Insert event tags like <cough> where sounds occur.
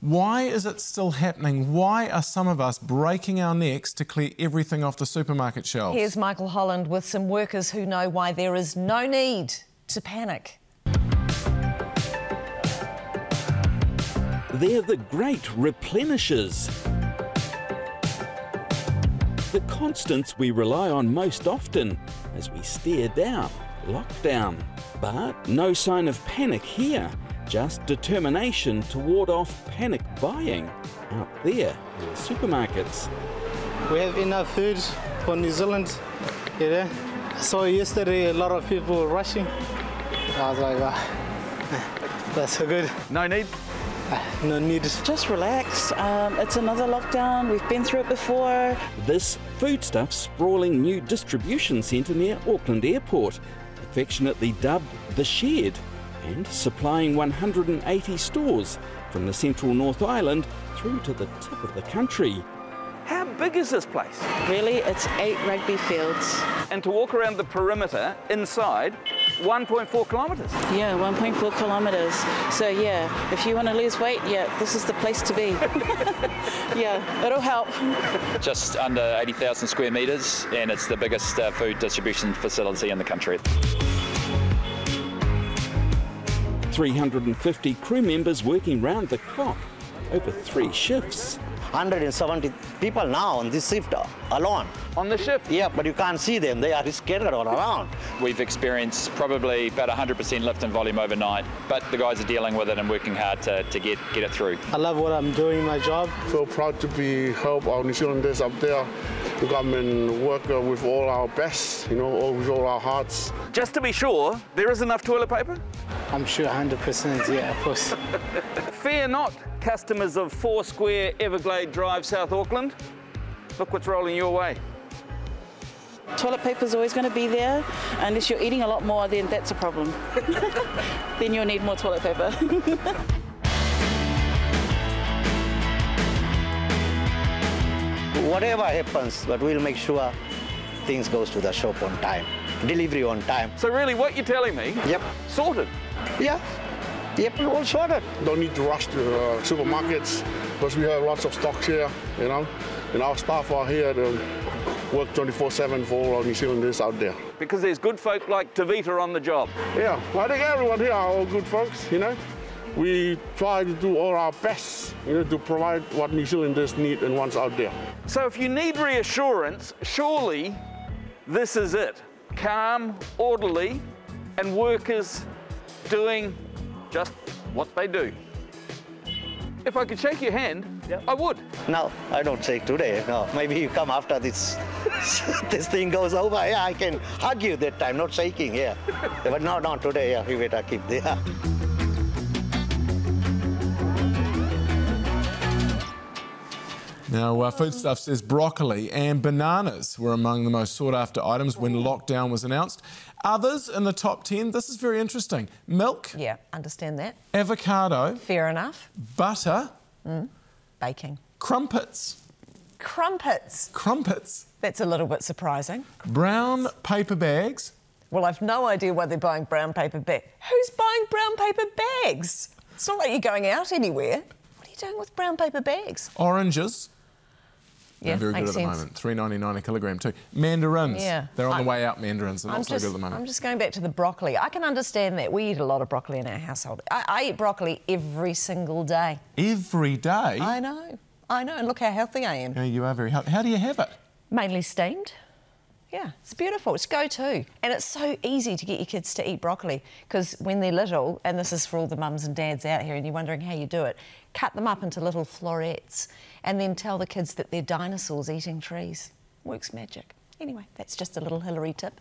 Why is it still happening? Why are some of us breaking our necks to clear everything off the supermarket shelves? Here's Michael Holland with some workers who know why there is no need to panic. They're the great replenishers. The constants we rely on most often as we stare down lockdown. But no sign of panic here just determination to ward off panic buying out there in the supermarkets. We have enough food for New Zealand. You know? I saw yesterday a lot of people rushing. I was like, wow, <laughs> that's so good. No need? No need. Just relax. Um, it's another lockdown. We've been through it before. This Foodstuffs sprawling new distribution centre near Auckland Airport, affectionately dubbed the Shed and supplying 180 stores from the central North Island through to the tip of the country. How big is this place? Really, it's eight rugby fields. And to walk around the perimeter inside, 1.4 kilometres. Yeah, 1.4 kilometres. So yeah, if you want to lose weight, yeah, this is the place to be. <laughs> yeah, it'll help. Just under 80,000 square metres, and it's the biggest uh, food distribution facility in the country. 350 crew members working round the clock over three shifts. 170 people now on this shift alone. On the shift? Yeah, but you can't see them. They are scattered all around. We've experienced probably about 100% lift in volume overnight, but the guys are dealing with it and working hard to, to get, get it through. I love what I'm doing, my job. Feel proud to be help our New Zealanders up there to come and work uh, with all our best, you know, with all our hearts. Just to be sure, there is enough toilet paper? I'm sure 100%, yeah, of course. <laughs> Fear not, customers of Four Square Everglade Drive, South Auckland. Look what's rolling your way. Toilet paper is always going to be there. Unless you're eating a lot more, then that's a problem. <laughs> then you'll need more toilet paper. <laughs> Whatever happens, but we'll make sure things goes to the shop on time. Delivery on time. So really what you're telling me, Yep. sorted. Yeah. Yep, we all sorted. Don't need to rush to uh, supermarkets because we have lots of stocks here, you know. And our staff are here to work 24-7 for all our New Zealanders out there. Because there's good folk like Tavita on the job. Yeah, well, I think everyone here are all good folks, you know. We try to do all our best, you know, to provide what New Zealanders need and wants out there. So if you need reassurance, surely this is it. Calm, orderly, and workers doing just what they do. If I could shake your hand, I would. No, I don't shake today. No, maybe you come after this <laughs> this thing goes over. Yeah, I can hug you that time, not shaking. Yeah, <laughs> but no, not today. Yeah, we better keep there. <laughs> Now, uh, Foodstuffs says broccoli and bananas were among the most sought after items when lockdown was announced. Others in the top 10, this is very interesting milk, Yeah, understand that. avocado, Fair enough. butter, mm, Baking. crumpets, Crumpets. crumpets, That's a little bit surprising. brown paper bags, Well, I've no idea why they're buying brown paper bags. Who's buying brown paper bags? It's not like you're going out anywhere. What are you doing with brown paper bags? oranges. Yeah, They're very good at the sense. moment. Three ninety nine a kilogram too. Mandarins. Yeah. They're on I'm- the way out. Mandarins. They're not I'm so just, good at the moment. I'm just going back to the broccoli. I can understand that. We eat a lot of broccoli in our household. I, I eat broccoli every single day. Every day. I know. I know. And look how healthy I am. Yeah, you are very healthy. How do you have it? Mainly steamed. Yeah, it's beautiful. It's go to. And it's so easy to get your kids to eat broccoli because when they're little, and this is for all the mums and dads out here and you're wondering how you do it, cut them up into little florets and then tell the kids that they're dinosaurs eating trees. Works magic. Anyway, that's just a little Hilary tip.